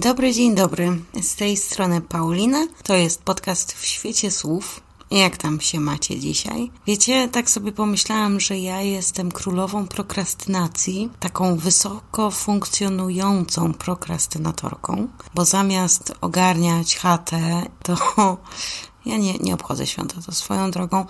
Dobry, dzień dobry. Z tej strony Paulina. To jest podcast w świecie słów. Jak tam się macie dzisiaj? Wiecie, tak sobie pomyślałam, że ja jestem królową prokrastynacji, taką wysoko funkcjonującą prokrastynatorką, bo zamiast ogarniać chatę, to ja nie, nie obchodzę świąta to swoją drogą,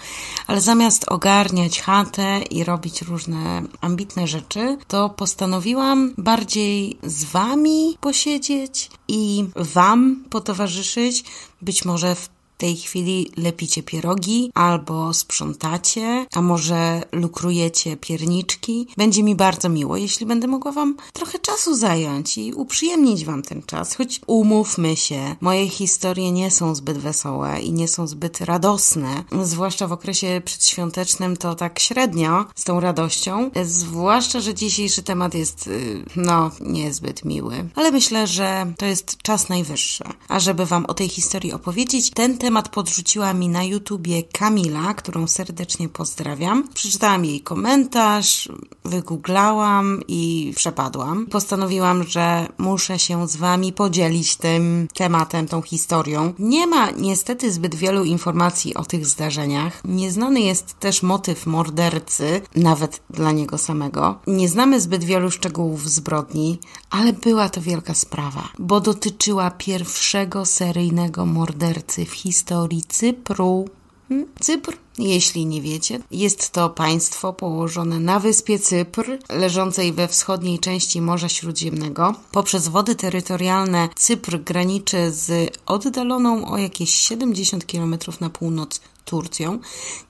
ale zamiast ogarniać chatę i robić różne ambitne rzeczy, to postanowiłam bardziej z wami posiedzieć i wam potowarzyszyć, być może w tej chwili lepicie pierogi albo sprzątacie, a może lukrujecie pierniczki. Będzie mi bardzo miło, jeśli będę mogła Wam trochę czasu zająć i uprzyjemnić Wam ten czas. Choć umówmy się, moje historie nie są zbyt wesołe i nie są zbyt radosne, zwłaszcza w okresie przedświątecznym to tak średnio z tą radością. Zwłaszcza, że dzisiejszy temat jest, y, no, niezbyt miły. Ale myślę, że to jest czas najwyższy. A żeby Wam o tej historii opowiedzieć, ten temat temat podrzuciła mi na YouTubie Kamila, którą serdecznie pozdrawiam. Przeczytałam jej komentarz, wygooglałam i przepadłam. Postanowiłam, że muszę się z Wami podzielić tym tematem, tą historią. Nie ma niestety zbyt wielu informacji o tych zdarzeniach. Nieznany jest też motyw mordercy, nawet dla niego samego. Nie znamy zbyt wielu szczegółów zbrodni, ale była to wielka sprawa, bo dotyczyła pierwszego seryjnego mordercy w historii historii Cypru. Hmm? Cypr, jeśli nie wiecie, jest to państwo położone na wyspie Cypr, leżącej we wschodniej części Morza Śródziemnego. Poprzez wody terytorialne Cypr graniczy z oddaloną o jakieś 70 km na północ Turcją.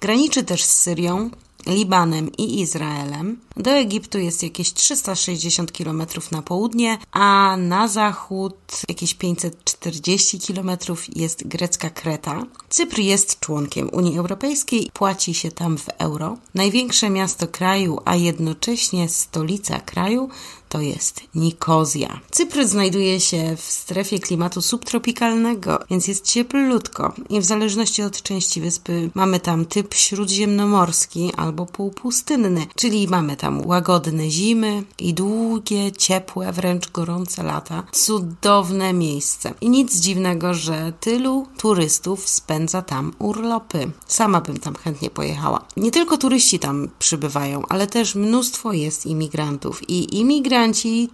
Graniczy też z Syrią, Libanem i Izraelem. Do Egiptu jest jakieś 360 km na południe, a na zachód jakieś 540 km jest grecka Kreta. Cypr jest członkiem Unii Europejskiej, płaci się tam w euro. Największe miasto kraju, a jednocześnie stolica kraju to jest Nikozja. Cypr znajduje się w strefie klimatu subtropikalnego, więc jest cieplutko i w zależności od części wyspy mamy tam typ śródziemnomorski albo półpustynny, czyli mamy tam łagodne zimy i długie, ciepłe, wręcz gorące lata. Cudowne miejsce. I nic dziwnego, że tylu turystów spędza tam urlopy. Sama bym tam chętnie pojechała. Nie tylko turyści tam przybywają, ale też mnóstwo jest imigrantów i imigranci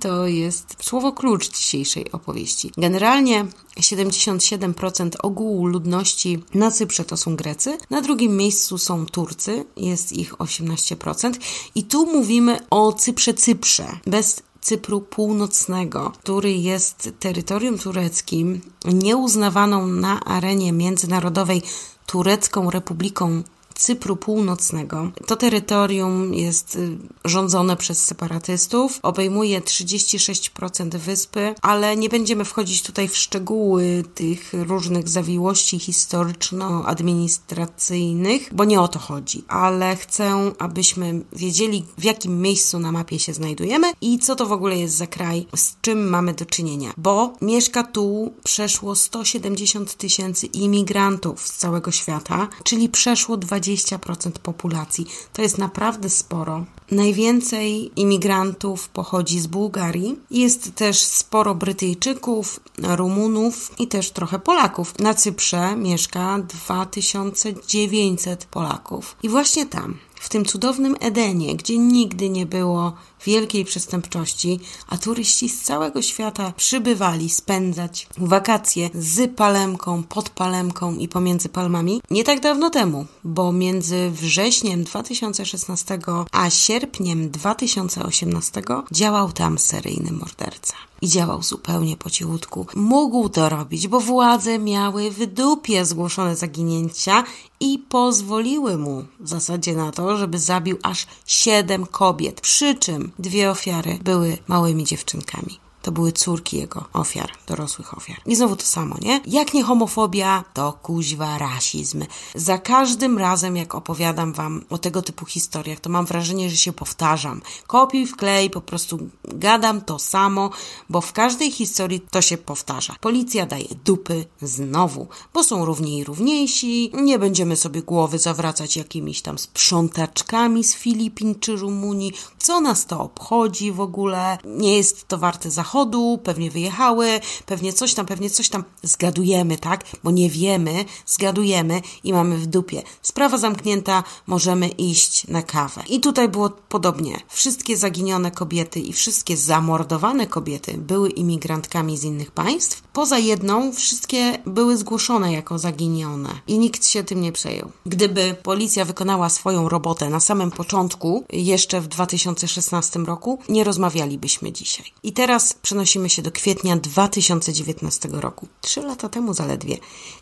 To jest słowo klucz dzisiejszej opowieści. Generalnie 77% ogółu ludności na Cyprze to są Grecy, na drugim miejscu są Turcy, jest ich 18%. I tu mówimy o Cyprze Cyprze, bez Cypru Północnego, który jest terytorium tureckim, nieuznawaną na arenie międzynarodowej Turecką Republiką Cypru Północnego. To terytorium jest y, rządzone przez separatystów, obejmuje 36% wyspy, ale nie będziemy wchodzić tutaj w szczegóły tych różnych zawiłości historyczno-administracyjnych, bo nie o to chodzi. Ale chcę, abyśmy wiedzieli, w jakim miejscu na mapie się znajdujemy i co to w ogóle jest za kraj, z czym mamy do czynienia. Bo mieszka tu przeszło 170 tysięcy imigrantów z całego świata, czyli przeszło 20 20% populacji. To jest naprawdę sporo. Najwięcej imigrantów pochodzi z Bułgarii. Jest też sporo Brytyjczyków, Rumunów i też trochę Polaków. Na Cyprze mieszka 2900 Polaków. I właśnie tam, w tym cudownym Edenie, gdzie nigdy nie było wielkiej przestępczości, a turyści z całego świata przybywali spędzać wakacje z palemką, pod palemką i pomiędzy palmami nie tak dawno temu, bo między wrześniem 2016 a sierpniem 2018 działał tam seryjny morderca i działał zupełnie po cichutku. Mógł to robić, bo władze miały w dupie zgłoszone zaginięcia i pozwoliły mu w zasadzie na to, żeby zabił aż siedem kobiet. Przy czym dwie ofiary były małymi dziewczynkami to były córki jego ofiar, dorosłych ofiar. I znowu to samo, nie? Jak nie homofobia, to kuźwa rasizm. Za każdym razem, jak opowiadam wam o tego typu historiach, to mam wrażenie, że się powtarzam. Kopiuj, wklej, po prostu gadam to samo, bo w każdej historii to się powtarza. Policja daje dupy znowu, bo są równi i równiejsi, nie będziemy sobie głowy zawracać jakimiś tam sprzątaczkami z Filipin czy Rumunii. Co nas to obchodzi w ogóle? Nie jest to warte zachowania pewnie wyjechały, pewnie coś tam, pewnie coś tam. Zgadujemy, tak? Bo nie wiemy, zgadujemy i mamy w dupie. Sprawa zamknięta, możemy iść na kawę. I tutaj było podobnie. Wszystkie zaginione kobiety i wszystkie zamordowane kobiety były imigrantkami z innych państw. Poza jedną, wszystkie były zgłoszone jako zaginione i nikt się tym nie przejął. Gdyby policja wykonała swoją robotę na samym początku, jeszcze w 2016 roku, nie rozmawialibyśmy dzisiaj. I teraz przenosimy się do kwietnia 2019 roku, trzy lata temu zaledwie.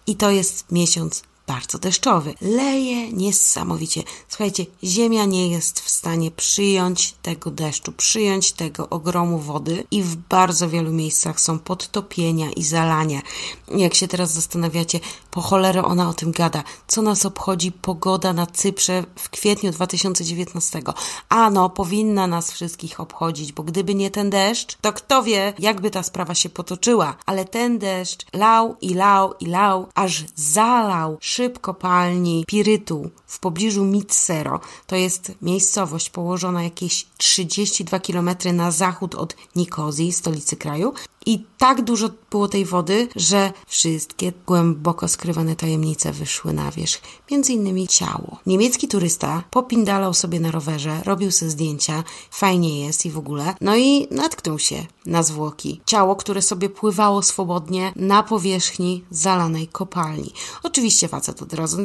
I to jest miesiąc bardzo deszczowy. Leje niesamowicie. Słuchajcie, ziemia nie jest w stanie przyjąć tego deszczu, przyjąć tego ogromu wody i w bardzo wielu miejscach są podtopienia i zalania. Jak się teraz zastanawiacie, po cholerę ona o tym gada. Co nas obchodzi pogoda na Cyprze w kwietniu 2019? Ano, powinna nas wszystkich obchodzić, bo gdyby nie ten deszcz, to kto wie, jakby ta sprawa się potoczyła. Ale ten deszcz lał i lał i lał, aż zalał szyb kopalni Pirytu w pobliżu Mitsero. To jest miejscowość położona jakieś 32 km na zachód od Nikozji, stolicy kraju. I tak dużo było tej wody, że wszystkie głęboko skrywane tajemnice wyszły na wierzch. Między innymi ciało. Niemiecki turysta popindalał sobie na rowerze, robił sobie zdjęcia, fajnie jest i w ogóle. No i natknął się na zwłoki. Ciało, które sobie pływało swobodnie na powierzchni zalanej kopalni. Oczywiście facet od razu,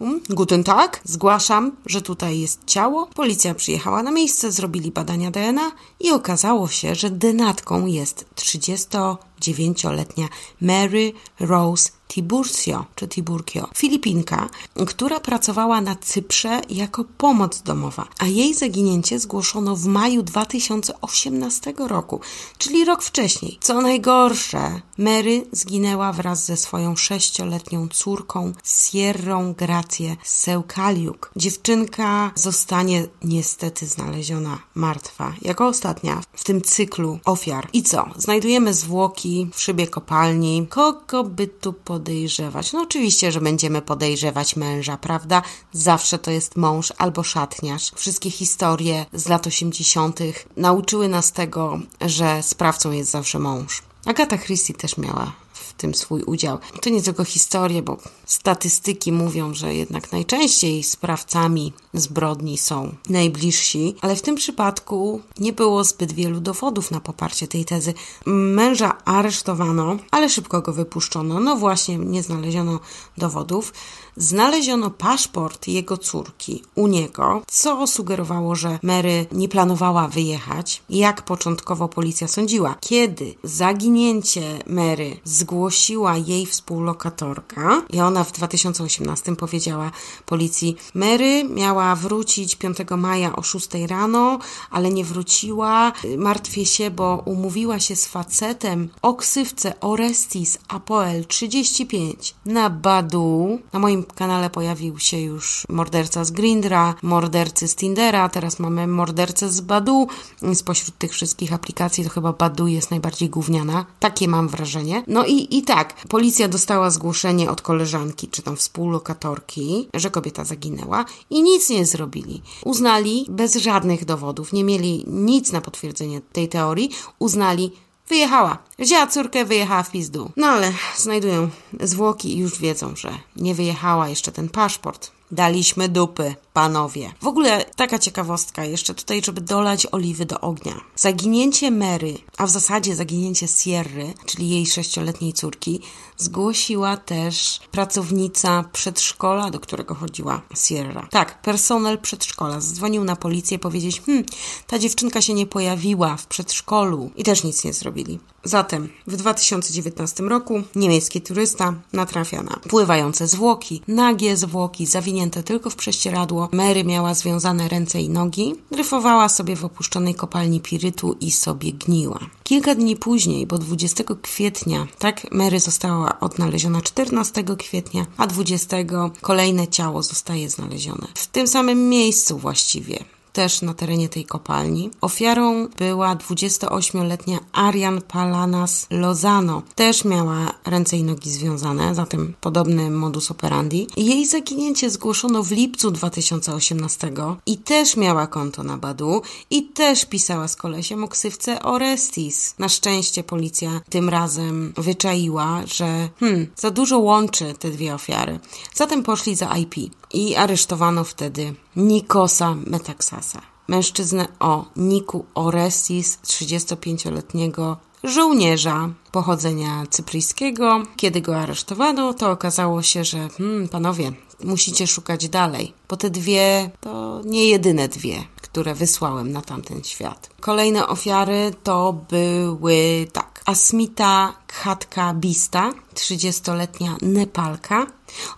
um, guten tak, zgłaszam, że tutaj jest ciało. Policja przyjechała na miejsce, zrobili badania DNA i okazało się, że denatką jest 30 29-letnia Mary Rose Tiburcio, czy Tiburcio, Filipinka, która pracowała na Cyprze jako pomoc domowa, a jej zaginięcie zgłoszono w maju 2018 roku, czyli rok wcześniej. Co najgorsze, Mary zginęła wraz ze swoją sześcioletnią córką Sierrą Grację Seukaliuk. Dziewczynka zostanie niestety znaleziona martwa, jako ostatnia w tym cyklu ofiar. I co? Znajdujemy zwłoki w szybie kopalni. Kogo by tu podejrzewać? No oczywiście, że będziemy podejrzewać męża, prawda? Zawsze to jest mąż albo szatniarz. Wszystkie historie z lat 80. nauczyły nas tego, że sprawcą jest zawsze mąż. Agata Christie też miała tym swój udział. To nie tylko historie, bo statystyki mówią, że jednak najczęściej sprawcami zbrodni są najbliżsi, ale w tym przypadku nie było zbyt wielu dowodów na poparcie tej tezy. Męża aresztowano, ale szybko go wypuszczono. No właśnie, nie znaleziono dowodów. Znaleziono paszport jego córki u niego, co sugerowało, że Mary nie planowała wyjechać, jak początkowo policja sądziła. Kiedy zaginięcie Mary zgłosiła jej współlokatorka i ona w 2018 powiedziała policji, Mary miała wrócić 5 maja o 6 rano, ale nie wróciła. Martwię się, bo umówiła się z facetem o ksywce Orestis Apoel 35 na Badu, na moim kanale pojawił się już morderca z Grindra, mordercy z Tindera, teraz mamy mordercę z Badu. Spośród tych wszystkich aplikacji to chyba Badu jest najbardziej gówniana. Takie mam wrażenie. No i, i tak, policja dostała zgłoszenie od koleżanki, czy tam współlokatorki, że kobieta zaginęła i nic nie zrobili. Uznali bez żadnych dowodów, nie mieli nic na potwierdzenie tej teorii, uznali, Wyjechała. Wzięła córkę, wyjechała w pizdu. No ale znajdują zwłoki i już wiedzą, że nie wyjechała jeszcze ten paszport. Daliśmy dupy, panowie. W ogóle taka ciekawostka jeszcze tutaj, żeby dolać oliwy do ognia. Zaginięcie Mary, a w zasadzie zaginięcie Sierry, czyli jej sześcioletniej córki, zgłosiła też pracownica przedszkola, do którego chodziła Sierra. Tak, personel przedszkola zadzwonił na policję powiedzieć, hmm, ta dziewczynka się nie pojawiła w przedszkolu i też nic nie zrobili. Zatem w 2019 roku niemiecki turysta natrafia na pływające zwłoki, nagie zwłoki, zawinięte tylko w prześcieradło. Mary miała związane ręce i nogi, dryfowała sobie w opuszczonej kopalni pirytu i sobie gniła. Kilka dni później, bo 20 kwietnia, tak, Mary została odnaleziona 14 kwietnia, a 20 kolejne ciało zostaje znalezione. W tym samym miejscu właściwie też na terenie tej kopalni. Ofiarą była 28-letnia Arian Palanas Lozano. Też miała ręce i nogi związane, zatem podobny modus operandi. Jej zaginięcie zgłoszono w lipcu 2018 i też miała konto na Badu i też pisała z kolesiem o ksywce Orestis. Na szczęście policja tym razem wyczaiła, że hmm, za dużo łączy te dwie ofiary. Zatem poszli za IP i aresztowano wtedy Nikosa Metaxasa. Mężczyznę o Niku Orestis, 35-letniego żołnierza pochodzenia cypryjskiego. Kiedy go aresztowano, to okazało się, że hmm, panowie, musicie szukać dalej, bo te dwie to nie jedyne dwie, które wysłałem na tamten świat. Kolejne ofiary to były tak. Asmita Khatka Bista, 30-letnia Nepalka.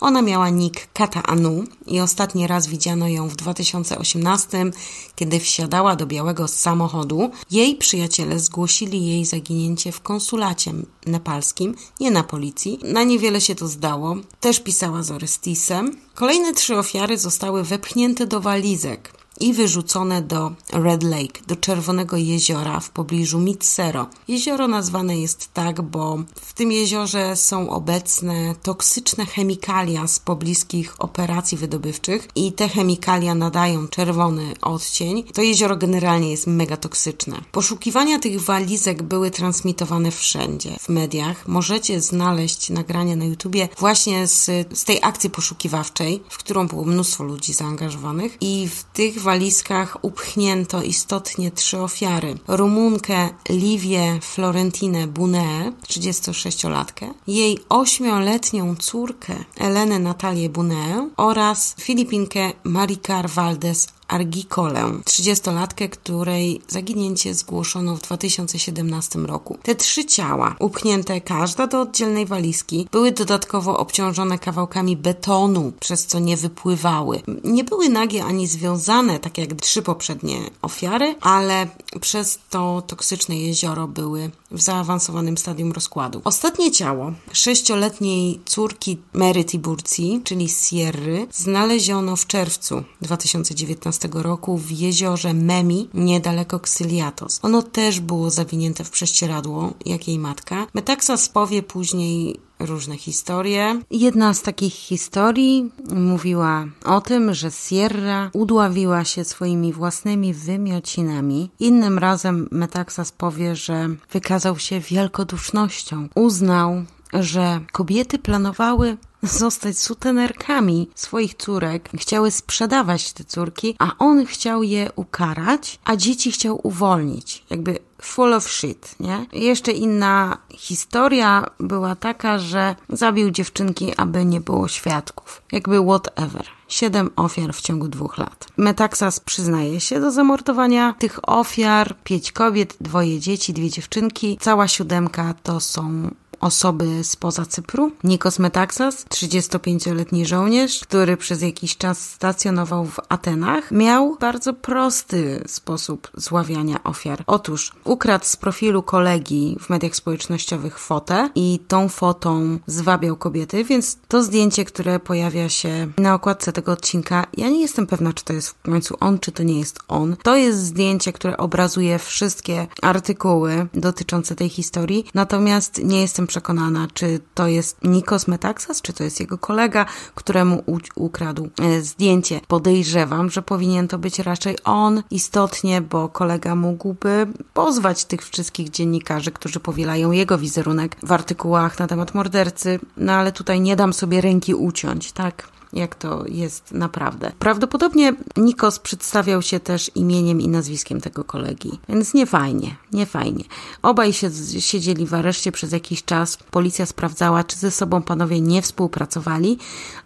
Ona miała nick Kata Anu i ostatni raz widziano ją w 2018, kiedy wsiadała do białego samochodu. Jej przyjaciele zgłosili jej zaginięcie w konsulacie nepalskim, nie na policji. Na niewiele się to zdało. Też pisała z Orestisem. Kolejne trzy ofiary zostały wepchnięte do walizek i wyrzucone do Red Lake, do Czerwonego Jeziora w pobliżu Mitsero. Jezioro nazwane jest tak, bo w tym jeziorze są obecne toksyczne chemikalia z pobliskich operacji wydobywczych i te chemikalia nadają czerwony odcień. To jezioro generalnie jest mega toksyczne. Poszukiwania tych walizek były transmitowane wszędzie w mediach. Możecie znaleźć nagrania na YouTubie właśnie z, z tej akcji poszukiwawczej, w którą było mnóstwo ludzi zaangażowanych i w tych walizkach upchnięto istotnie trzy ofiary. Rumunkę Livię Florentinę Bunę, 36-latkę, jej ośmioletnią córkę Elenę Natalię Bunę oraz Filipinkę Maricar Valdez Argikolę, 30-latkę, której zaginięcie zgłoszono w 2017 roku. Te trzy ciała, upchnięte każda do oddzielnej walizki, były dodatkowo obciążone kawałkami betonu, przez co nie wypływały. Nie były nagie ani związane, tak jak trzy poprzednie ofiary, ale przez to toksyczne jezioro były w zaawansowanym stadium rozkładu. Ostatnie ciało sześcioletniej córki Mary Tiburcji, czyli Sierry, znaleziono w czerwcu 2019 roku w jeziorze Memi, niedaleko Ksyliatos. Ono też było zawinięte w prześcieradło, jak jej matka. Metaxas powie później różne historie. Jedna z takich historii mówiła o tym, że Sierra udławiła się swoimi własnymi wymiocinami. Innym razem Metaxas powie, że wykazał się wielkodusznością. Uznał, że kobiety planowały zostać sutenerkami swoich córek, chciały sprzedawać te córki, a on chciał je ukarać, a dzieci chciał uwolnić. Jakby full of shit, nie? Jeszcze inna historia była taka, że zabił dziewczynki, aby nie było świadków. Jakby whatever. Siedem ofiar w ciągu dwóch lat. Metaxas przyznaje się do zamordowania tych ofiar. Pięć kobiet, dwoje dzieci, dwie dziewczynki. Cała siódemka to są osoby spoza Cypru. Nikos Metaxas, 35-letni żołnierz, który przez jakiś czas stacjonował w Atenach, miał bardzo prosty sposób zławiania ofiar. Otóż ukradł z profilu kolegi w mediach społecznościowych fotę i tą fotą zwabiał kobiety, więc to zdjęcie, które pojawia się na okładce tego odcinka, ja nie jestem pewna, czy to jest w końcu on, czy to nie jest on. To jest zdjęcie, które obrazuje wszystkie artykuły dotyczące tej historii, natomiast nie jestem przekonana, czy to jest Nikos Metaxas, czy to jest jego kolega, któremu ukradł e, zdjęcie. Podejrzewam, że powinien to być raczej on istotnie, bo kolega mógłby pozwać tych wszystkich dziennikarzy, którzy powielają jego wizerunek w artykułach na temat mordercy, no ale tutaj nie dam sobie ręki uciąć, tak? Jak to jest naprawdę. Prawdopodobnie Nikos przedstawiał się też imieniem i nazwiskiem tego kolegi, więc nie fajnie, nie fajnie. Obaj się, siedzieli w areszcie przez jakiś czas. Policja sprawdzała, czy ze sobą panowie nie współpracowali,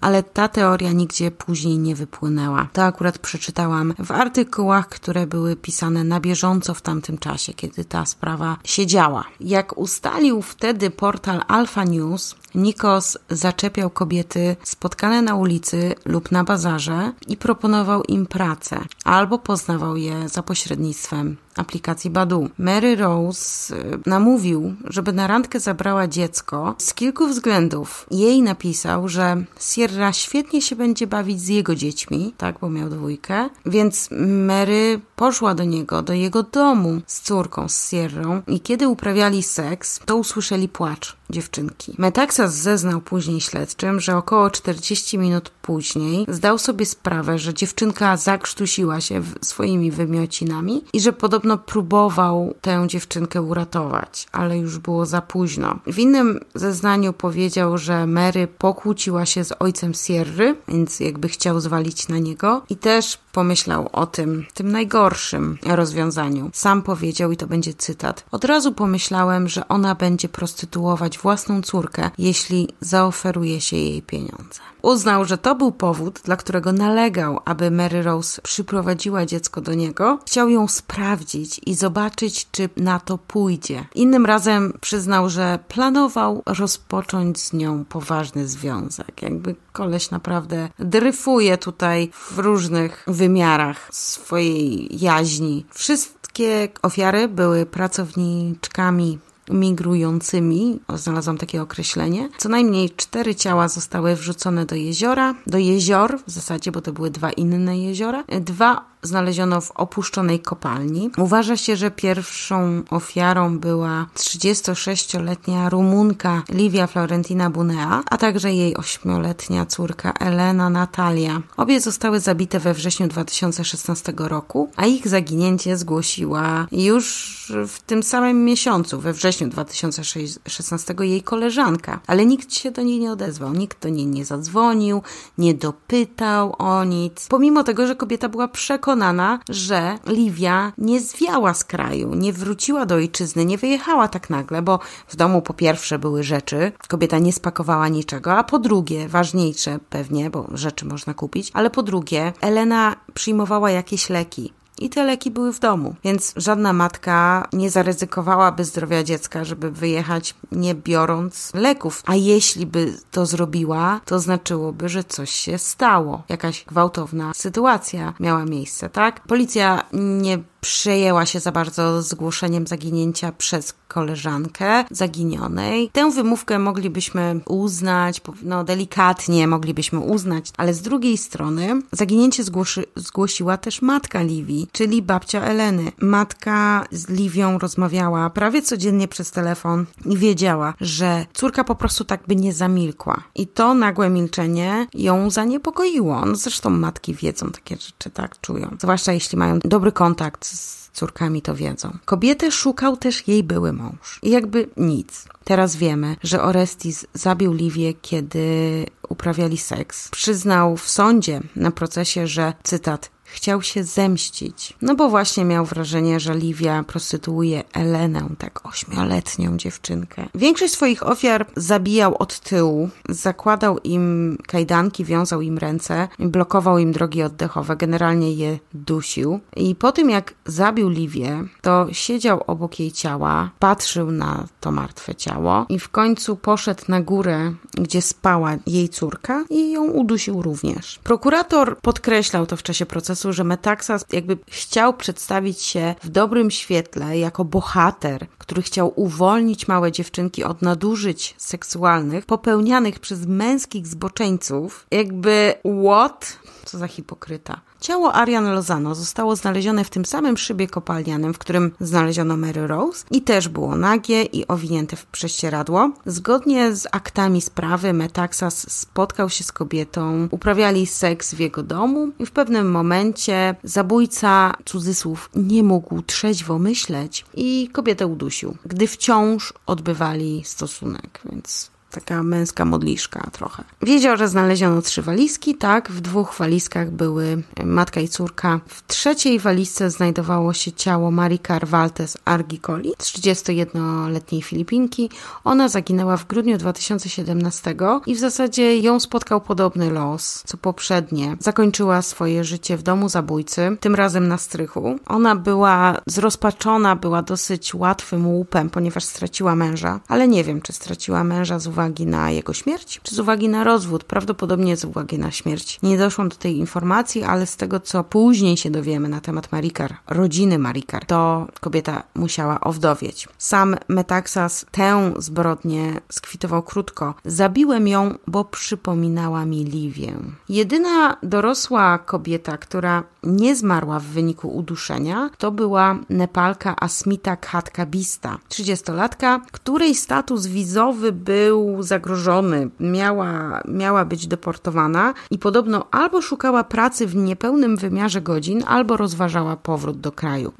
ale ta teoria nigdzie później nie wypłynęła. To akurat przeczytałam w artykułach, które były pisane na bieżąco w tamtym czasie, kiedy ta sprawa się działa. Jak ustalił wtedy portal Alpha News, Nikos zaczepiał kobiety spotkane na ulicy lub na bazarze i proponował im pracę. albo poznawał je za pośrednictwem aplikacji Badu. Mary Rose y, namówił, żeby na randkę zabrała dziecko z kilku względów. Jej napisał, że Sierra świetnie się będzie bawić z jego dziećmi, tak, bo miał dwójkę, więc Mary poszła do niego, do jego domu z córką, z Sierrą i kiedy uprawiali seks, to usłyszeli płacz dziewczynki. Metaxas zeznał później śledczym, że około 40 minut później zdał sobie sprawę, że dziewczynka zakrztusiła się swoimi wymiocinami i że podobno próbował tę dziewczynkę uratować, ale już było za późno. W innym zeznaniu powiedział, że Mary pokłóciła się z ojcem Sierry, więc jakby chciał zwalić na niego i też pomyślał o tym, tym najgorszym rozwiązaniu. Sam powiedział, i to będzie cytat, od razu pomyślałem, że ona będzie prostytuować własną córkę, jeśli zaoferuje się jej pieniądze. Uznał, że to był powód, dla którego nalegał, aby Mary Rose przyprowadziła dziecko do niego. Chciał ją sprawdzić i zobaczyć, czy na to pójdzie. Innym razem przyznał, że planował rozpocząć z nią poważny związek. Jakby koleś naprawdę dryfuje tutaj w różnych wymiarach swojej jaźni. Wszystkie ofiary były pracowniczkami migrującymi, znalazłam takie określenie. Co najmniej cztery ciała zostały wrzucone do jeziora, do jezior w zasadzie, bo to były dwa inne jeziora. Dwa znaleziono w opuszczonej kopalni. Uważa się, że pierwszą ofiarą była 36-letnia Rumunka Livia Florentina Bunea, a także jej 8-letnia córka Elena Natalia. Obie zostały zabite we wrześniu 2016 roku, a ich zaginięcie zgłosiła już w tym samym miesiącu, we wrześniu 2016 jej koleżanka, ale nikt się do niej nie odezwał, nikt do niej nie zadzwonił, nie dopytał o nic, pomimo tego, że kobieta była przekonana, przekonana, że Livia nie zwiała z kraju, nie wróciła do ojczyzny, nie wyjechała tak nagle, bo w domu po pierwsze były rzeczy, kobieta nie spakowała niczego, a po drugie, ważniejsze pewnie, bo rzeczy można kupić, ale po drugie, Elena przyjmowała jakieś leki i te leki były w domu, więc żadna matka nie zaryzykowałaby zdrowia dziecka, żeby wyjechać nie biorąc leków. A jeśli by to zrobiła, to znaczyłoby, że coś się stało. Jakaś gwałtowna sytuacja miała miejsce, tak? Policja nie przejęła się za bardzo zgłoszeniem zaginięcia przez koleżankę zaginionej. Tę wymówkę moglibyśmy uznać, no delikatnie moglibyśmy uznać, ale z drugiej strony zaginięcie zgłoszy, zgłosiła też matka Livi, czyli babcia Eleny. Matka z Liwią rozmawiała prawie codziennie przez telefon i wiedziała, że córka po prostu tak by nie zamilkła. I to nagłe milczenie ją zaniepokoiło. No zresztą matki wiedzą takie rzeczy, tak czują. Zwłaszcza jeśli mają dobry kontakt z córkami to wiedzą. Kobietę szukał też jej były mąż. I jakby nic. Teraz wiemy, że Orestis zabił Livię, kiedy uprawiali seks. Przyznał w sądzie na procesie, że, cytat, Chciał się zemścić, no bo właśnie miał wrażenie, że Livia prostytuuje Elenę, tak ośmioletnią dziewczynkę. Większość swoich ofiar zabijał od tyłu, zakładał im kajdanki, wiązał im ręce, blokował im drogi oddechowe, generalnie je dusił. I po tym jak zabił Livię, to siedział obok jej ciała, patrzył na to martwe ciało i w końcu poszedł na górę, gdzie spała jej córka i ją udusił również. Prokurator podkreślał to w czasie procesu, że Metaxas jakby chciał przedstawić się w dobrym świetle jako bohater, który chciał uwolnić małe dziewczynki od nadużyć seksualnych popełnianych przez męskich zboczeńców. Jakby what? Co za hipokryta. Ciało Ariane Lozano zostało znalezione w tym samym szybie kopalnianym, w którym znaleziono Mary Rose i też było nagie i owinięte w prześcieradło. Zgodnie z aktami sprawy Metaxas spotkał się z kobietą, uprawiali seks w jego domu i w pewnym momencie zabójca, cudzysłów, nie mógł trzeźwo myśleć i kobietę udusił, gdy wciąż odbywali stosunek, więc taka męska modliszka trochę. W jeziorze znaleziono trzy walizki, tak, w dwóch walizkach były matka i córka. W trzeciej walizce znajdowało się ciało Marii Carvaltes Argicoli, 31-letniej Filipinki. Ona zaginęła w grudniu 2017 i w zasadzie ją spotkał podobny los, co poprzednie. Zakończyła swoje życie w domu zabójcy, tym razem na strychu. Ona była zrozpaczona, była dosyć łatwym łupem, ponieważ straciła męża, ale nie wiem, czy straciła męża z uwagi uwagi na jego śmierć, czy z uwagi na rozwód? Prawdopodobnie z uwagi na śmierć. Nie doszłam do tej informacji, ale z tego, co później się dowiemy na temat Marikar, rodziny Marikar, to kobieta musiała owdowieć. Sam Metaxas tę zbrodnię skwitował krótko. Zabiłem ją, bo przypominała mi Liwię. Jedyna dorosła kobieta, która nie zmarła w wyniku uduszenia, to była Nepalka Asmita Khatkabista, 30-latka, której status wizowy był zagrożony. Miała, miała być deportowana i podobno albo szukała pracy w niepełnym wymiarze godzin, albo rozważała powrót do kraju.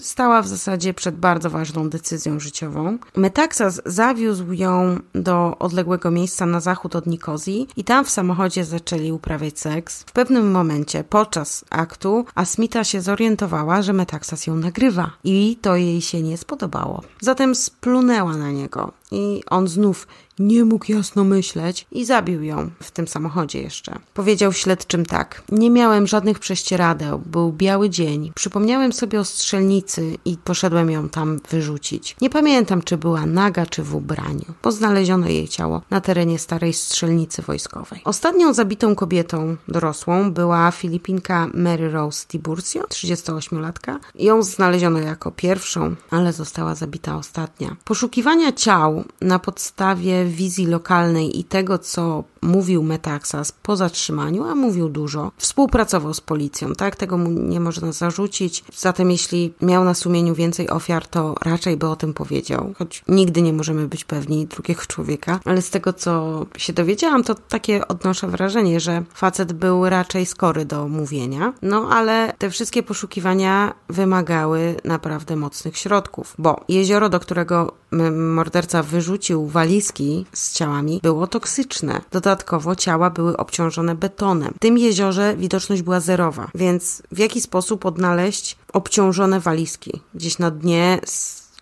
Stała w zasadzie przed bardzo ważną decyzją życiową. Metaxas zawiózł ją do odległego miejsca na zachód od Nikozji i tam w samochodzie zaczęli uprawiać seks. W pewnym momencie, podczas aktu, Asmita się zorientowała, że Metaxas ją nagrywa i to jej się nie spodobało. Zatem splunęła na niego i on znów nie mógł jasno myśleć i zabił ją w tym samochodzie jeszcze. Powiedział śledczym tak: Nie miałem żadnych prześcieradeł, był biały dzień. Przypomniałem sobie o strzelnicy i poszedłem ją tam wyrzucić. Nie pamiętam, czy była naga, czy w ubraniu, bo znaleziono jej ciało na terenie starej strzelnicy wojskowej. Ostatnią zabitą kobietą dorosłą była Filipinka Mary Rose Tiburcio, 38-latka. Ją znaleziono jako pierwszą, ale została zabita ostatnia. Poszukiwania ciał na podstawie wizji lokalnej i tego, co mówił Metaxas po zatrzymaniu, a mówił dużo, współpracował z policją, tak? Tego mu nie można zarzucić. Zatem jeśli miał na sumieniu więcej ofiar, to raczej by o tym powiedział, choć nigdy nie możemy być pewni drugiego człowieka, ale z tego, co się dowiedziałam, to takie odnoszę wrażenie, że facet był raczej skory do mówienia, no ale te wszystkie poszukiwania wymagały naprawdę mocnych środków, bo jezioro, do którego morderca wyrzucił walizki z ciałami, było toksyczne. Dodatkowo ciała były obciążone betonem. W tym jeziorze widoczność była zerowa, więc w jaki sposób odnaleźć obciążone walizki gdzieś na dnie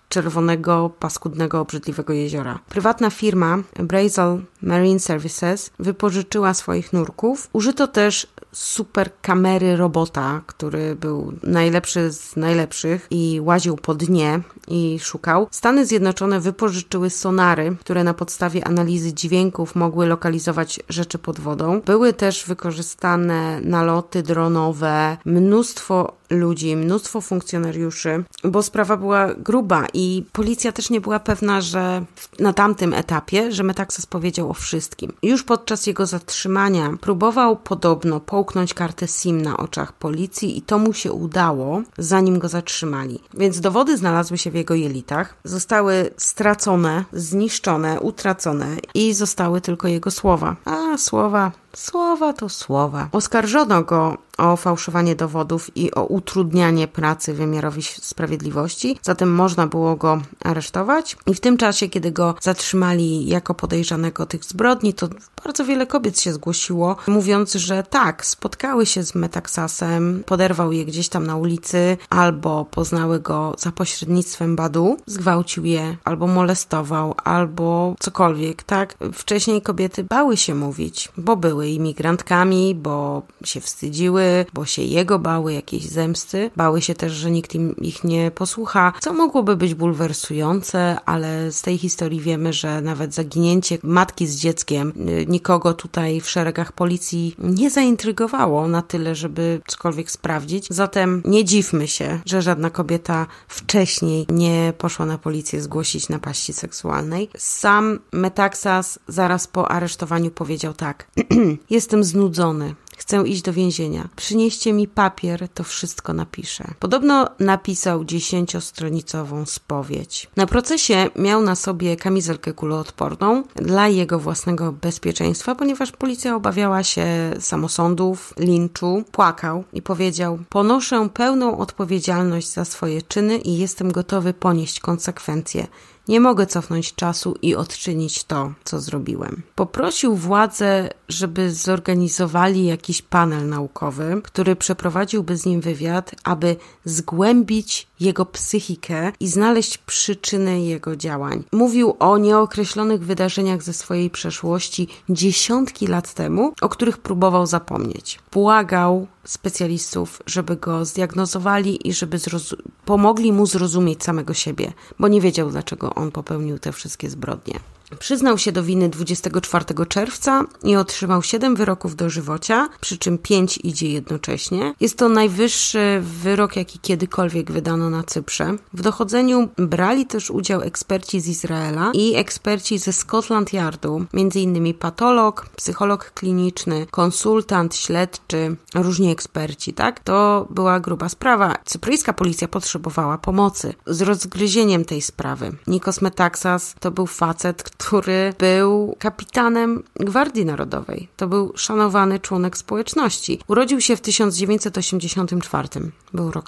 czerwonego, paskudnego, obrzydliwego jeziora. Prywatna firma Brazil Marine Services wypożyczyła swoich nurków. Użyto też super kamery robota, który był najlepszy z najlepszych i łaził po dnie i szukał. Stany Zjednoczone wypożyczyły sonary, które na podstawie analizy dźwięków mogły lokalizować rzeczy pod wodą. Były też wykorzystane naloty dronowe, mnóstwo ludzi, mnóstwo funkcjonariuszy, bo sprawa była gruba i policja też nie była pewna, że na tamtym etapie, że Metaxas powiedział o wszystkim. Już podczas jego zatrzymania próbował podobno połknąć kartę SIM na oczach policji i to mu się udało, zanim go zatrzymali. Więc dowody znalazły się w jego jelitach, zostały stracone, zniszczone, utracone i zostały tylko jego słowa. A słowa Słowa to słowa. Oskarżono go o fałszowanie dowodów i o utrudnianie pracy wymiarowi sprawiedliwości, zatem można było go aresztować. I w tym czasie, kiedy go zatrzymali jako podejrzanego tych zbrodni, to bardzo wiele kobiet się zgłosiło, mówiąc, że tak, spotkały się z Metaxasem, poderwał je gdzieś tam na ulicy, albo poznały go za pośrednictwem Badu, zgwałcił je, albo molestował, albo cokolwiek, tak? Wcześniej kobiety bały się mówić, bo były były imigrantkami, bo się wstydziły, bo się jego bały jakiejś zemsty. Bały się też, że nikt im ich nie posłucha, co mogłoby być bulwersujące, ale z tej historii wiemy, że nawet zaginięcie matki z dzieckiem y, nikogo tutaj w szeregach policji nie zaintrygowało na tyle, żeby cokolwiek sprawdzić. Zatem nie dziwmy się, że żadna kobieta wcześniej nie poszła na policję zgłosić napaści seksualnej. Sam Metaxas zaraz po aresztowaniu powiedział tak. Jestem znudzony. Chcę iść do więzienia. Przynieście mi papier, to wszystko napiszę. Podobno napisał dziesięciostronicową spowiedź. Na procesie miał na sobie kamizelkę kuloodporną dla jego własnego bezpieczeństwa, ponieważ policja obawiała się samosądów, linczu. Płakał i powiedział: Ponoszę pełną odpowiedzialność za swoje czyny i jestem gotowy ponieść konsekwencje. Nie mogę cofnąć czasu i odczynić to, co zrobiłem. Poprosił władze, żeby zorganizowali jakiś panel naukowy, który przeprowadziłby z nim wywiad, aby zgłębić jego psychikę i znaleźć przyczyny jego działań. Mówił o nieokreślonych wydarzeniach ze swojej przeszłości dziesiątki lat temu, o których próbował zapomnieć. Błagał specjalistów, żeby go zdiagnozowali i żeby pomogli mu zrozumieć samego siebie, bo nie wiedział, dlaczego on popełnił te wszystkie zbrodnie. Przyznał się do winy 24 czerwca i otrzymał 7 wyroków do żywocia, przy czym 5 idzie jednocześnie. Jest to najwyższy wyrok, jaki kiedykolwiek wydano na Cyprze. W dochodzeniu brali też udział eksperci z Izraela i eksperci ze Scotland Yardu, m.in. patolog, psycholog kliniczny, konsultant, śledczy, różni eksperci, tak? To była gruba sprawa. Cypryjska policja potrzebowała pomocy z rozgryzieniem tej sprawy. Nikos Metaxas to był facet, który był kapitanem Gwardii Narodowej. To był szanowany członek społeczności. Urodził się w 1984. Był rok,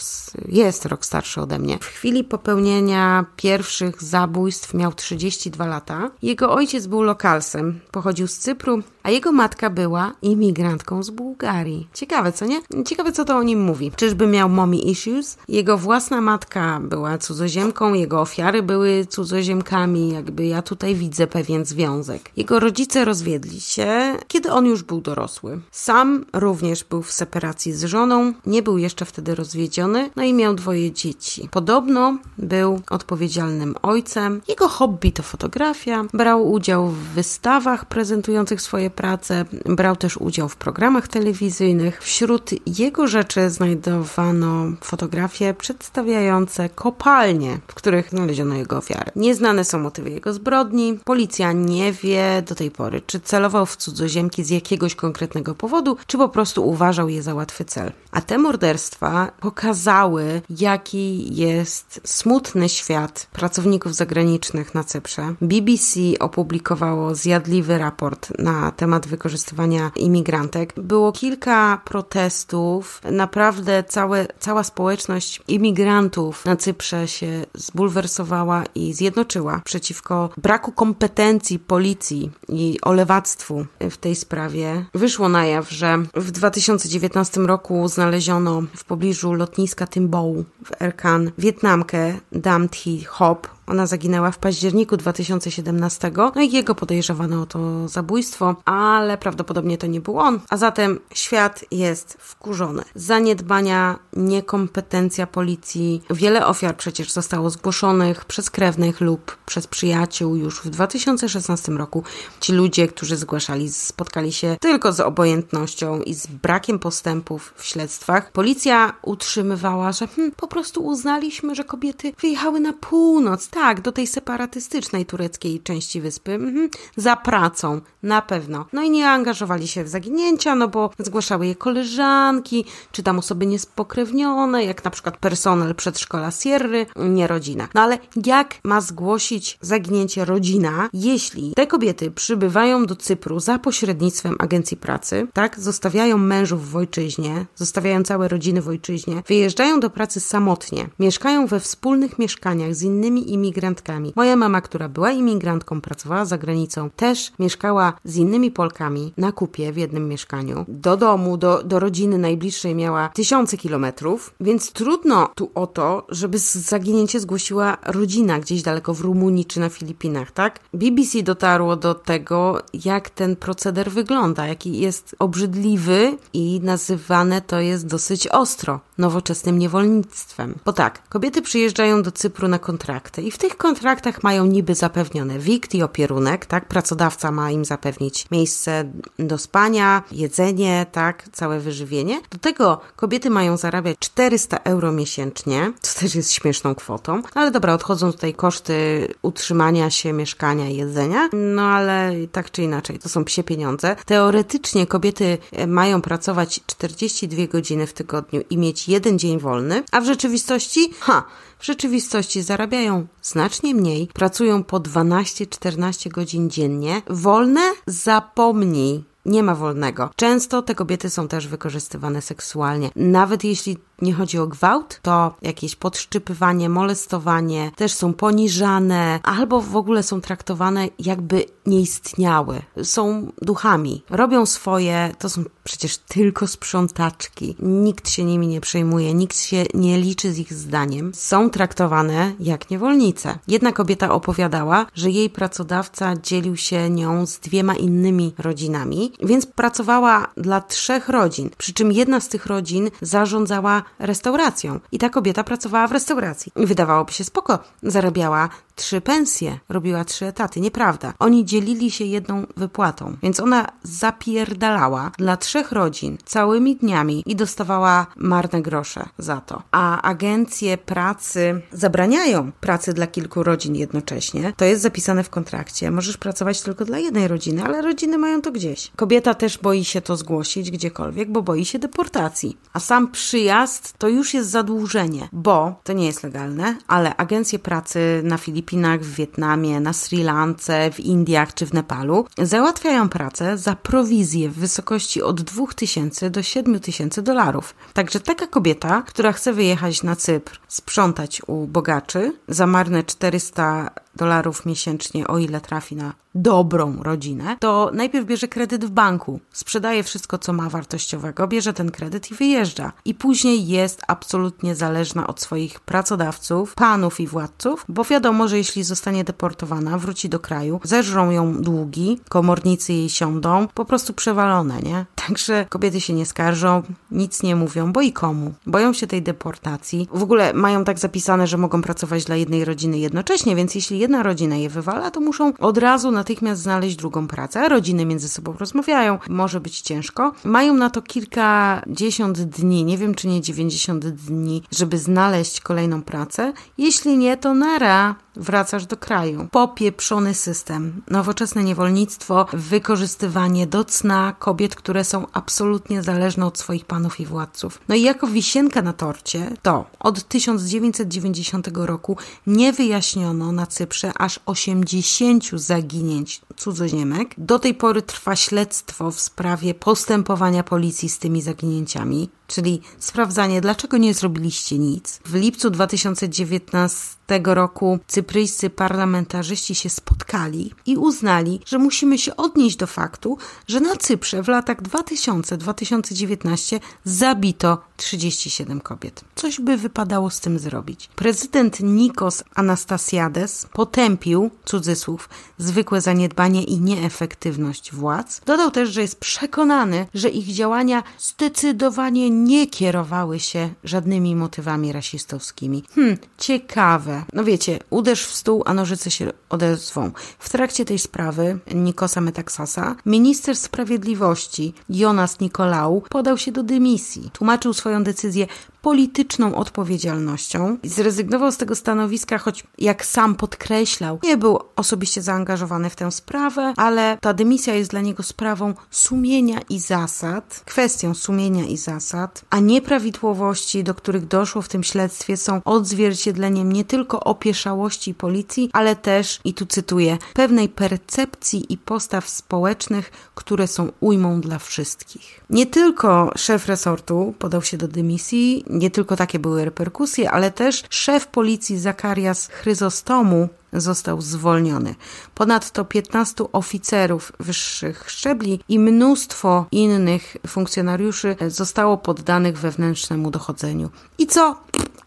jest rok starszy ode mnie. W chwili popełnienia pierwszych zabójstw miał 32 lata. Jego ojciec był lokalsem, pochodził z Cypru, a jego matka była imigrantką z Bułgarii. Ciekawe, co nie? Ciekawe, co to o nim mówi. Czyżby miał mommy issues? Jego własna matka była cudzoziemką, jego ofiary były cudzoziemkami, jakby ja tutaj widzę pewien związek. Jego rodzice rozwiedli się, kiedy on już był dorosły. Sam również był w separacji z żoną, nie był jeszcze wtedy rozwiedziony, no i miał dwoje dzieci. Podobno był odpowiedzialnym ojcem. Jego hobby to fotografia. Brał udział w wystawach prezentujących swoje prace. Brał też udział w programach telewizyjnych. Wśród jego rzeczy znajdowano fotografie przedstawiające kopalnie, w których znaleziono jego ofiary. Nieznane są motywy jego zbrodni. Policja nie wie do tej pory, czy celował w cudzoziemki z jakiegoś konkretnego powodu, czy po prostu uważał je za łatwy cel. A te morderstwa pokazały, jaki jest smutny świat pracowników zagranicznych na Cyprze. BBC opublikowało zjadliwy raport na temat wykorzystywania imigrantek. Było kilka protestów, naprawdę całe, cała społeczność imigrantów na Cyprze się zbulwersowała i zjednoczyła przeciwko braku kompetencji policji i olewactwu w tej sprawie. Wyszło na jaw, że w 2019 roku znaleziono w pobliżu lotniska Timbou w Erkan Wietnamkę Dam Thi Hop, ona zaginęła w październiku 2017, no i jego podejrzewano o to zabójstwo, ale prawdopodobnie to nie był on. A zatem świat jest wkurzony. Zaniedbania, niekompetencja policji. Wiele ofiar przecież zostało zgłoszonych przez krewnych lub przez przyjaciół już w 2016 roku. Ci ludzie, którzy zgłaszali, spotkali się tylko z obojętnością i z brakiem postępów w śledztwach. Policja utrzymywała, że hmm, po prostu uznaliśmy, że kobiety wyjechały na północ tak, do tej separatystycznej tureckiej części wyspy. Mhm. Za pracą, na pewno. No i nie angażowali się w zaginięcia, no bo zgłaszały je koleżanki, czy tam osoby niespokrewnione, jak na przykład personel przedszkola Sierry, nie rodzina. No ale jak ma zgłosić zaginięcie rodzina, jeśli te kobiety przybywają do Cypru za pośrednictwem agencji pracy, tak, zostawiają mężów w ojczyźnie, zostawiają całe rodziny w ojczyźnie, wyjeżdżają do pracy samotnie, mieszkają we wspólnych mieszkaniach z innymi imigrantkami. Moja mama, która była imigrantką, pracowała za granicą, też mieszkała z innymi Polkami na kupie w jednym mieszkaniu. Do domu, do, do rodziny najbliższej miała tysiące kilometrów, więc trudno tu o to, żeby zaginięcie zgłosiła rodzina gdzieś daleko w Rumunii czy na Filipinach, tak? BBC dotarło do tego, jak ten proceder wygląda, jaki jest obrzydliwy i nazywane to jest dosyć ostro nowoczesnym niewolnictwem. Bo tak, kobiety przyjeżdżają do Cypru na kontrakty i w tych kontraktach mają niby zapewnione wikt i opierunek, tak? Pracodawca ma im zapewnić miejsce do spania, jedzenie, tak? Całe wyżywienie. Do tego kobiety mają zarabiać 400 euro miesięcznie, co też jest śmieszną kwotą, ale dobra, odchodzą tutaj koszty utrzymania się, mieszkania jedzenia, no ale tak czy inaczej, to są psie pieniądze. Teoretycznie kobiety e, mają pracować 42 godziny w tygodniu i mieć jeden dzień wolny, a w rzeczywistości, ha, w rzeczywistości zarabiają znacznie mniej, pracują po 12-14 godzin dziennie. Wolne? Zapomnij. Nie ma wolnego. Często te kobiety są też wykorzystywane seksualnie. Nawet jeśli nie chodzi o gwałt, to jakieś podszczypywanie, molestowanie, też są poniżane, albo w ogóle są traktowane jakby nie istniały. Są duchami, robią swoje, to są przecież tylko sprzątaczki. Nikt się nimi nie przejmuje, nikt się nie liczy z ich zdaniem. Są traktowane jak niewolnice. Jedna kobieta opowiadała, że jej pracodawca dzielił się nią z dwiema innymi rodzinami, więc pracowała dla trzech rodzin. Przy czym jedna z tych rodzin zarządzała restauracją i ta kobieta pracowała w restauracji. Wydawałoby się spoko, zarabiała trzy pensje, robiła trzy etaty. Nieprawda. Oni dzielili się jedną wypłatą. Więc ona zapierdalała dla trzech rodzin całymi dniami i dostawała marne grosze za to. A agencje pracy zabraniają pracy dla kilku rodzin jednocześnie. To jest zapisane w kontrakcie. Możesz pracować tylko dla jednej rodziny, ale rodziny mają to gdzieś. Kobieta też boi się to zgłosić gdziekolwiek, bo boi się deportacji. A sam przyjazd to już jest zadłużenie, bo to nie jest legalne, ale agencje pracy na Filipinach, w Wietnamie, na Sri Lance, w Indiach czy w Nepalu załatwiają pracę za prowizję w wysokości od 2000 do 7000 dolarów. Także taka kobieta, która chce wyjechać na Cypr, sprzątać u bogaczy za marne 400 dolarów miesięcznie, o ile trafi na dobrą rodzinę, to najpierw bierze kredyt w banku, sprzedaje wszystko, co ma wartościowego, bierze ten kredyt i wyjeżdża. I później jest absolutnie zależna od swoich pracodawców, panów i władców, bo wiadomo, że jeśli zostanie deportowana, wróci do kraju, zeżrą ją długi, komornicy jej siądą, po prostu przewalone, nie? Także kobiety się nie skarżą, nic nie mówią, bo i komu? Boją się tej deportacji. W ogóle mają tak zapisane, że mogą pracować dla jednej rodziny jednocześnie, więc jeśli jedna rodzina je wywala, to muszą od razu natychmiast znaleźć drugą pracę. Rodziny między sobą rozmawiają, może być ciężko. Mają na to kilkadziesiąt dni, nie wiem czy nie 90 dni, żeby znaleźć kolejną pracę. Jeśli nie, to nara wracasz do kraju. Popieprzony system, nowoczesne niewolnictwo, wykorzystywanie do cna kobiet, które są absolutnie zależne od swoich panów i władców. No i jako wisienka na torcie to od 1990 roku nie wyjaśniono na Cyprze aż 80 zaginięć cudzoziemek. Do tej pory trwa śledztwo w sprawie postępowania policji z tymi zaginięciami czyli sprawdzanie, dlaczego nie zrobiliście nic. W lipcu 2019 roku cypryjscy parlamentarzyści się spotkali i uznali, że musimy się odnieść do faktu, że na Cyprze w latach 2000-2019 zabito 37 kobiet. Coś by wypadało z tym zrobić. Prezydent Nikos Anastasiades potępił, cudzysłów, zwykłe zaniedbanie i nieefektywność władz. Dodał też, że jest przekonany, że ich działania zdecydowanie nie kierowały się żadnymi motywami rasistowskimi. Hmm, ciekawe. No wiecie, uderz w stół, a nożyce się odezwą. W trakcie tej sprawy Nikosa Metaxasa minister sprawiedliwości Jonas Nikolau podał się do dymisji. Tłumaczył swoją decyzję polityczną odpowiedzialnością. Zrezygnował z tego stanowiska, choć jak sam podkreślał, nie był osobiście zaangażowany w tę sprawę, ale ta dymisja jest dla niego sprawą sumienia i zasad, kwestią sumienia i zasad, a nieprawidłowości, do których doszło w tym śledztwie, są odzwierciedleniem nie tylko opieszałości policji, ale też, i tu cytuję, pewnej percepcji i postaw społecznych, które są ujmą dla wszystkich. Nie tylko szef resortu podał się do dymisji, nie tylko takie były reperkusje, ale też szef policji Zakarias Chryzostomu został zwolniony. Ponadto 15 oficerów wyższych szczebli i mnóstwo innych funkcjonariuszy zostało poddanych wewnętrznemu dochodzeniu. I co?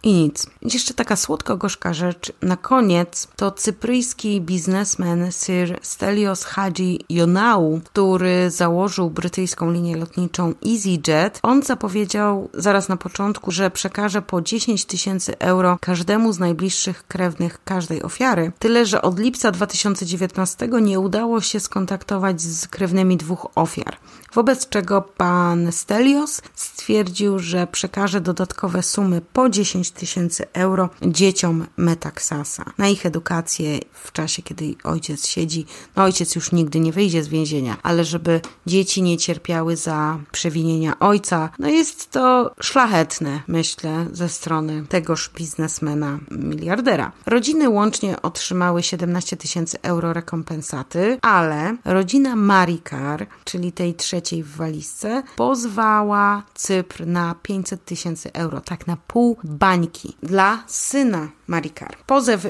I nic. Jeszcze taka słodko-gorzka rzecz. Na koniec to cypryjski biznesmen Sir Stelios Hadji Jonau, który założył brytyjską linię lotniczą EasyJet. On zapowiedział zaraz na początku, że przekaże po 10 tysięcy euro każdemu z najbliższych krewnych każdej ofiary. Tyle, że od lipca 2019 nie udało się skontaktować z krewnymi dwóch ofiar. Wobec czego pan Stelios stwierdził, że przekaże dodatkowe sumy po 10 tysięcy euro dzieciom Metaxasa na ich edukację w czasie, kiedy ojciec siedzi. No ojciec już nigdy nie wyjdzie z więzienia, ale żeby dzieci nie cierpiały za przewinienia ojca, no jest to szlachetne, myślę, ze strony tegoż biznesmena, miliardera. Rodziny łącznie otrzymały 17 tysięcy euro rekompensaty, ale rodzina Marikar, czyli tej trzeciej w walizce, pozwała Cypr na 500 tysięcy euro, tak na pół bańki dla syna Marikar. Pozew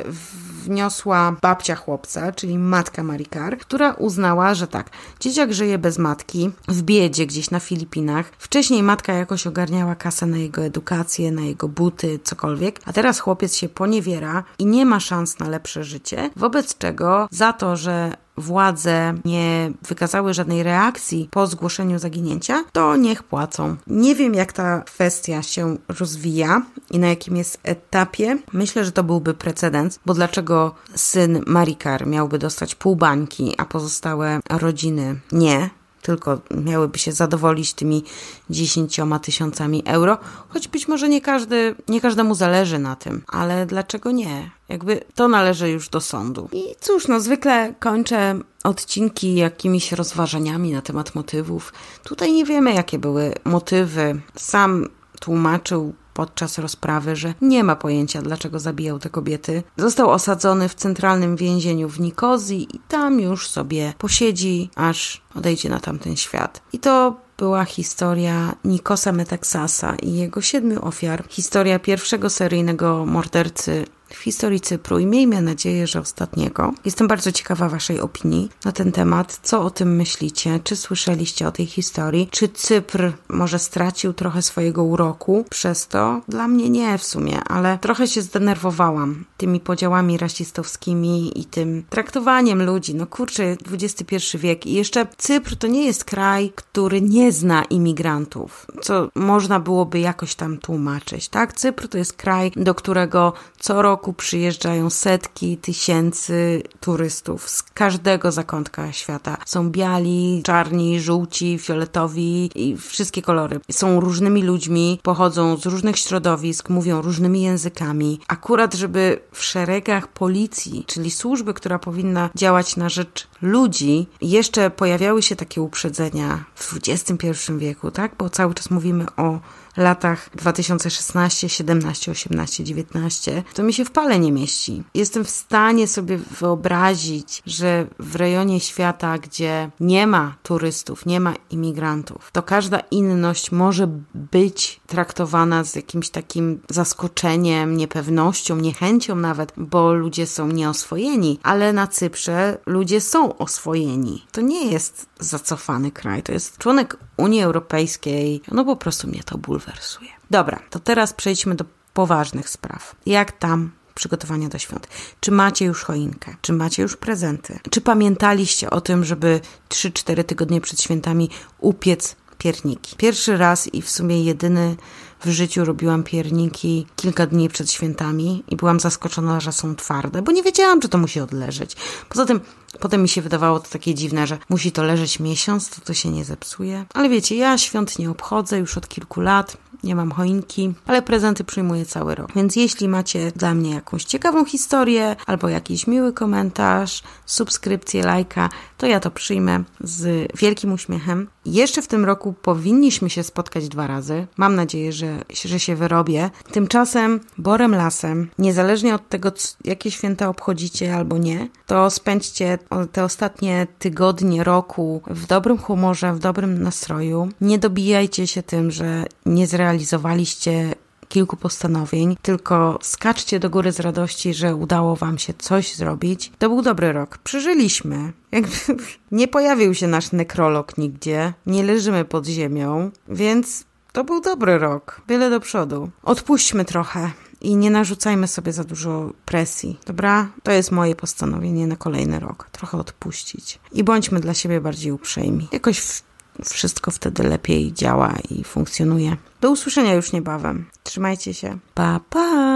wniosła babcia chłopca, czyli matka Marikar, która uznała, że tak, dzieciak żyje bez matki, w biedzie gdzieś na Filipinach. Wcześniej matka jakoś ogarniała kasę na jego edukację, na jego buty, cokolwiek, a teraz chłopiec się poniewiera i nie ma szans na lepsze życie, wobec czego za to, że władze nie wykazały żadnej reakcji po zgłoszeniu zaginięcia, to niech płacą. Nie wiem, jak ta kwestia się rozwija i na jakim jest etapie. Myślę, że to byłby precedens, bo dlaczego syn Marikar miałby dostać pół bańki, a pozostałe rodziny nie? Tylko miałyby się zadowolić tymi dziesięcioma tysiącami euro, choć być może nie, każdy, nie każdemu zależy na tym, ale dlaczego nie? Jakby to należy już do sądu. I cóż, no zwykle kończę odcinki jakimiś rozważaniami na temat motywów. Tutaj nie wiemy, jakie były motywy. Sam tłumaczył podczas rozprawy, że nie ma pojęcia, dlaczego zabijał te kobiety. Został osadzony w centralnym więzieniu w Nikozji i tam już sobie posiedzi, aż odejdzie na tamten świat. I to była historia Nikosa Metaxasa i jego siedmiu ofiar. Historia pierwszego seryjnego mordercy w historii Cypru i miejmy nadzieję, że ostatniego. Jestem bardzo ciekawa Waszej opinii na ten temat. Co o tym myślicie? Czy słyszeliście o tej historii? Czy Cypr może stracił trochę swojego uroku przez to? Dla mnie nie w sumie, ale trochę się zdenerwowałam tymi podziałami rasistowskimi i tym traktowaniem ludzi. No kurczę, XXI wiek i jeszcze Cypr to nie jest kraj, który nie zna imigrantów, co można byłoby jakoś tam tłumaczyć, tak? Cypr to jest kraj, do którego co roku roku przyjeżdżają setki tysięcy turystów z każdego zakątka świata. Są biali, czarni, żółci, fioletowi i wszystkie kolory. Są różnymi ludźmi, pochodzą z różnych środowisk, mówią różnymi językami. Akurat, żeby w szeregach policji, czyli służby, która powinna działać na rzecz ludzi, jeszcze pojawiały się takie uprzedzenia w XXI wieku, tak? Bo cały czas mówimy o latach 2016, 17, 18, 19, to mi się w pale nie mieści. Jestem w stanie sobie wyobrazić, że w rejonie świata, gdzie nie ma turystów, nie ma imigrantów, to każda inność może być traktowana z jakimś takim zaskoczeniem, niepewnością, niechęcią nawet, bo ludzie są nieoswojeni, ale na Cyprze ludzie są oswojeni. To nie jest zacofany kraj, to jest członek Unii Europejskiej. No po prostu mnie to bulwersuje. Dobra, to teraz przejdźmy do poważnych spraw. Jak tam przygotowania do świąt. Czy macie już choinkę? Czy macie już prezenty? Czy pamiętaliście o tym, żeby 3-4 tygodnie przed świętami upiec pierniki? Pierwszy raz i w sumie jedyny w życiu robiłam pierniki kilka dni przed świętami i byłam zaskoczona, że są twarde, bo nie wiedziałam, czy to musi odleżeć. Poza tym, potem mi się wydawało to takie dziwne, że musi to leżeć miesiąc, to to się nie zepsuje. Ale wiecie, ja świąt nie obchodzę już od kilku lat nie mam choinki, ale prezenty przyjmuję cały rok. Więc jeśli macie dla mnie jakąś ciekawą historię albo jakiś miły komentarz, subskrypcję, lajka, to ja to przyjmę z wielkim uśmiechem. Jeszcze w tym roku powinniśmy się spotkać dwa razy. Mam nadzieję, że, że się wyrobię. Tymczasem borem lasem, niezależnie od tego, jakie święta obchodzicie albo nie, to spędźcie te ostatnie tygodnie roku w dobrym humorze, w dobrym nastroju. Nie dobijajcie się tym, że nie zrealizowaliście kilku postanowień, tylko skaczcie do góry z radości, że udało Wam się coś zrobić. To był dobry rok. Przeżyliśmy. Jakby nie pojawił się nasz nekrolog nigdzie, nie leżymy pod ziemią, więc to był dobry rok. Wiele do przodu. Odpuśćmy trochę i nie narzucajmy sobie za dużo presji, dobra? To jest moje postanowienie na kolejny rok. Trochę odpuścić. I bądźmy dla siebie bardziej uprzejmi. Jakoś w wszystko wtedy lepiej działa i funkcjonuje. Do usłyszenia już niebawem. Trzymajcie się. Pa, pa!